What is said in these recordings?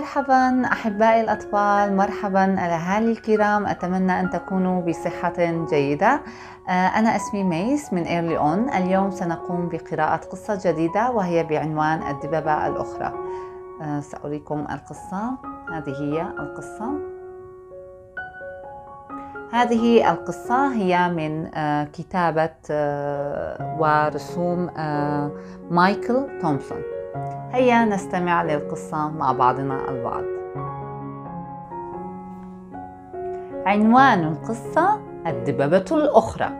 مرحبا أحبائي الأطفال مرحبا الأهالي الكرام. أتمنى أن تكونوا بصحة جيدة. آه، أنا اسمي ميس من EarlyON اليوم سنقوم بقراءة قصة جديدة وهي بعنوان الدببه الأخرى. آه، سأريكم القصة. هذه هي القصة. هذه القصة هي من آه، كتابة ورسوم مايكل تومسون. هيا نستمع للقصة مع بعضنا البعض. عنوان القصة الدببة الأخرى.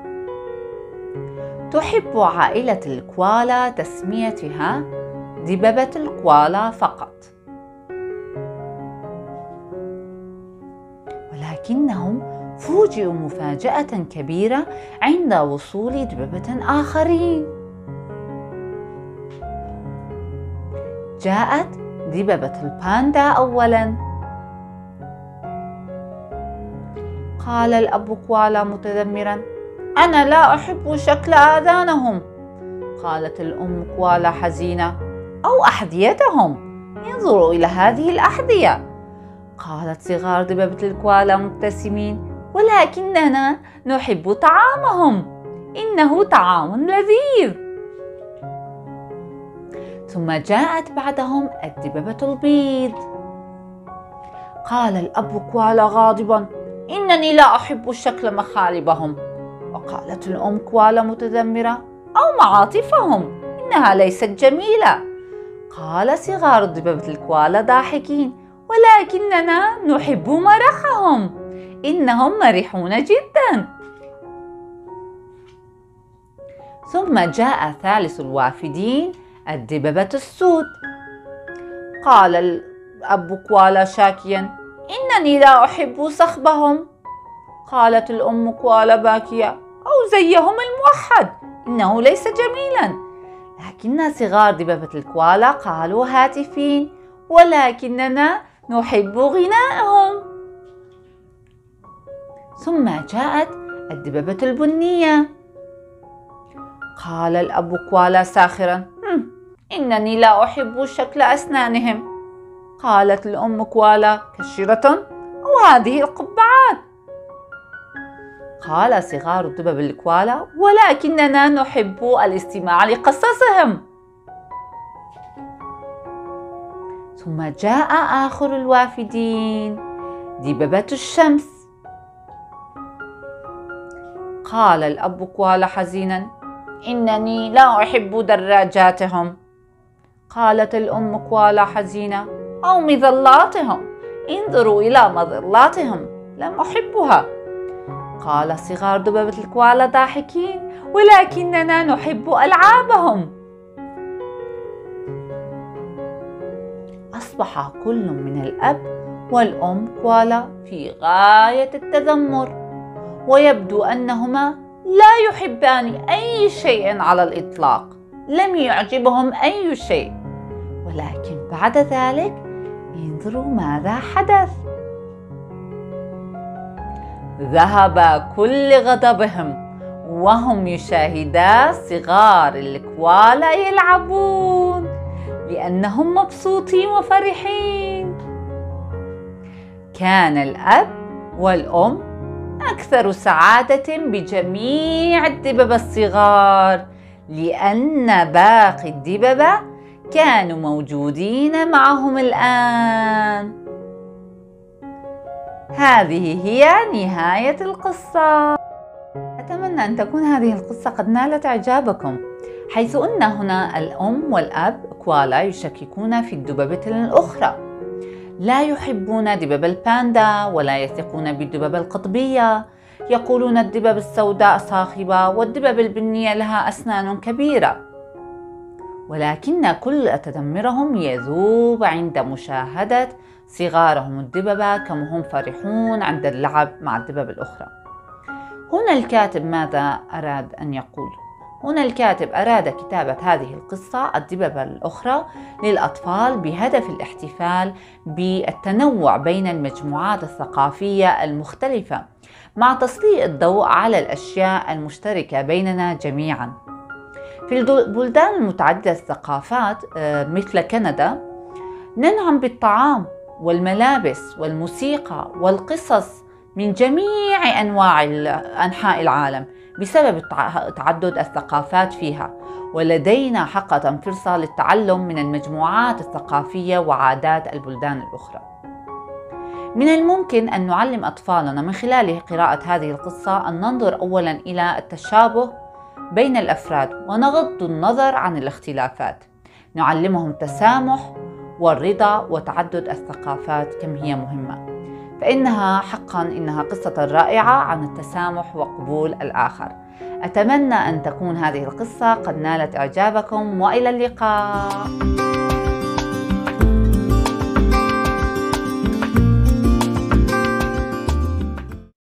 تحب عائلة الكوالا تسميتها دببة الكوالا فقط. ولكنهم فوجئوا مفاجأة كبيرة عند وصول دببة آخرين. جاءت دببة الباندا أولا. قال الأب كوالا متذمرا أنا لا أحب شكل آذانهم. قالت الأم كوالا حزينة أو أحذيتهم انظروا إلى هذه الأحذية. قالت صغار دببة الكوالا مبتسمين ولكننا نحب طعامهم إنه طعام لذيذ. ثم جاءت بعدهم الدببة البيض. قال الأب كوالا غاضبا إنني لا أحب شكل مخالبهم. وقالت الأم كوالا متذمرة أو معاطفهم إنها ليست جميلة. قال صغار دببة الكوالا ضاحكين ولكننا نحب مرحهم إنهم مرحون جدا. ثم جاء ثالث الوافدين الدببة السود. قال الأب كوالا شاكيا إنني لا أحب صخبهم قالت الأم كوالا باكية أو زيهم الموحد إنه ليس جميلا. لكن صغار دببة الكوالا قالوا هاتفين ولكننا نحب غناءهم. ثم جاءت الدببة البنية. قال الأب كوالا ساخرا إنني لا أحب شكل أسنانهم. قالت الأم كوالا كشرة؟ وهذه القبعات. قال صغار الدبب الكوالا ولكننا نحب الاستماع لقصصهم. ثم جاء آخر الوافدين دببة الشمس. قال الأب كوالا حزينا إنني لا أحب دراجاتهم. قالت الأم كوالا حزينة أو مظلاتهم انظروا إلى مظلاتهم لم أحبها. قال صغار دببة الكوالا ضاحكين ولكننا نحب ألعابهم. أصبح كل من الأب والأم كوالا في غاية التذمر ويبدو أنهما لا يحبان أي شيء على الإطلاق لم يعجبهم أي شيء. ولكن بعد ذلك انظروا ماذا حدث. ذهب كل غضبهم وهم يشاهدا صغار الكوالا يلعبون لأنهم مبسوطين وفرحين. كان الأب والأم أكثر سعادة بجميع الدببة الصغار لأن باقي الدببة كانوا موجودين معهم الآن. هذه هي نهاية القصة. أتمنى أن تكون هذه القصة قد نالت إعجابكم حيث أن هنا الأم والأب كوالا يشككون في الدببة الأخرى. لا يحبون دبب الباندا ولا يثقون بالدببة القطبية. يقولون الدبب السوداء صاخبة والدبب البنية لها أسنان كبيرة. ولكن كل تذمرهم يذوب عند مشاهدة صغارهم الدببة كم هم فرحون عند اللعب مع الدبب الأخرى هنا الكاتب ماذا أراد أن يقول؟ هنا الكاتب أراد كتابة هذه القصة الدببة الأخرى للأطفال بهدف الاحتفال بالتنوع بين المجموعات الثقافية المختلفة مع تسليط الضوء على الأشياء المشتركة بيننا جميعا في البلدان المتعددة الثقافات آه، مثل كندا ننعم بالطعام والملابس والموسيقى والقصص من جميع أنواع أنحاء العالم بسبب تعدد الثقافات فيها. ولدينا حقا فرصة للتعلم من المجموعات الثقافية وعادات البلدان الأخرى. من الممكن أن نعلم أطفالنا من خلال قراءة هذه القصة أن ننظر اولا إلى التشابه بين الأفراد ونغض النظر عن الاختلافات. نعلمهم التسامح والرضا وتعدد الثقافات كم هي مهمة. فإنها حقا إنها قصة رائعة عن التسامح وقبول الآخر. أتمنى أن تكون هذه القصة قد نالت إعجابكم وإلى اللقاء.